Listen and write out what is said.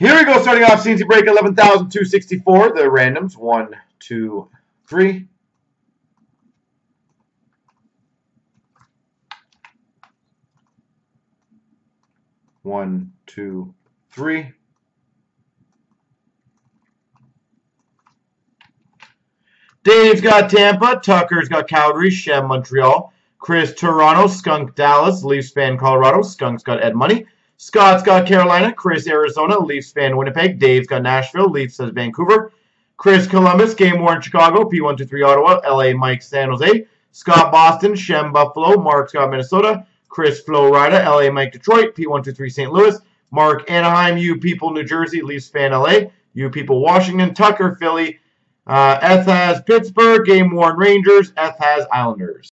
Here we go, starting off CNC break 11,264. The randoms, one, two, three. One, two, three. Dave's got Tampa. Tucker's got Calgary. Shem Montreal. Chris Toronto. Skunk Dallas. Leafs fan Colorado. Skunk's got Ed Money. Scott's got Carolina. Chris Arizona. Leafs fan Winnipeg. Dave's got Nashville. Leafs says Vancouver. Chris Columbus. Game Worn Chicago. P123 Ottawa. LA Mike San Jose. Scott Boston. Shem Buffalo. Mark's got Minnesota. Chris Florida. LA Mike Detroit. P123 St. Louis. Mark Anaheim. You people New Jersey. Leafs fan LA. You people Washington. Tucker Philly. Uh, Eth has Pittsburgh, Game Worn Rangers. Eth has Islanders.